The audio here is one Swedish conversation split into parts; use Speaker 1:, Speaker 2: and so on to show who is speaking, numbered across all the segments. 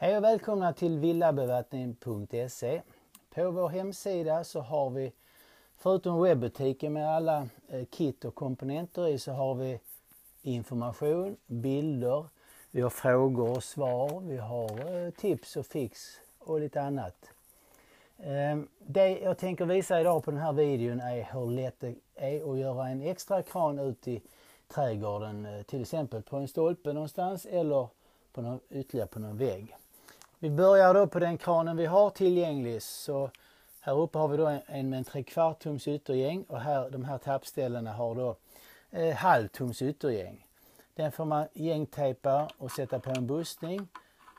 Speaker 1: Hej och välkomna till villabevattning.se. På vår hemsida så har vi förutom webbutiken med alla eh, kit och komponenter i så har vi information, bilder, vi har frågor och svar, vi har eh, tips och fix och lite annat. Ehm, det jag tänker visa idag på den här videon är hur lätt det är att göra en extra kran ut i trädgården, eh, till exempel på en stolpe någonstans eller på någon, ytterligare på någon vägg. Vi börjar då på den kranen vi har tillgänglig. Så här uppe har vi då en med en trekvart tums yttergäng och här, de här tappställena har då eh, halvtums yttergäng. Den får man gängtejpa och sätta på en bussning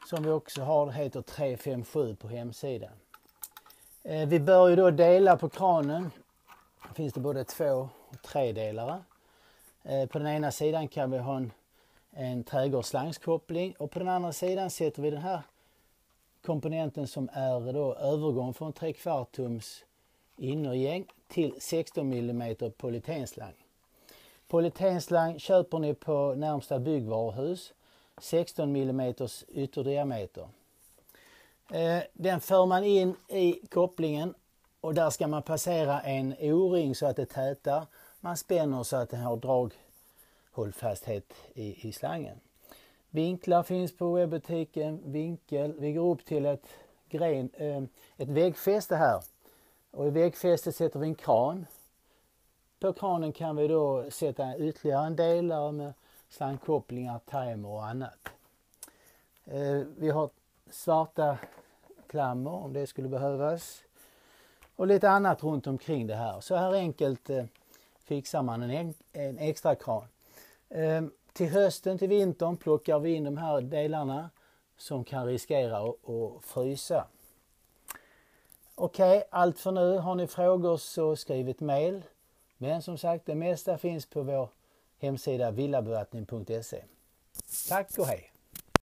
Speaker 1: som vi också har, heter 357 på hemsidan. Eh, vi bör ju då dela på kranen. Då finns det både två och tredelare. Eh, på den ena sidan kan vi ha en, en trädgårdslangskoppling och på den andra sidan sätter vi den här komponenten som är då övergång från 3 tums innergäng till 16 mm polytenslang. Polytenslang köper ni på närmsta byggvaruhus, 16 mm ytterdiameter. Eh, den för man in i kopplingen och där ska man passera en O-ring så att det tätar. Man spänner så att den har draghållfasthet i, i slangen. Vinklar finns på webbutiken, vinkel. Vi går upp till ett, gren, eh, ett väggfäste här. Och i väggfästet sätter vi en kran. På kranen kan vi då sätta ytterligare en delare med slangkopplingar, timer och annat. Eh, vi har svarta klammer om det skulle behövas. Och lite annat runt omkring det här. Så här enkelt eh, fixar man en, en extra kran. Till hösten, till vintern plockar vi in de här delarna som kan riskera att frysa. Okej, okay, allt för nu. Har ni frågor så skriv ett mejl. Men som sagt, det mesta finns på vår hemsida villabevattning.se. Tack och hej!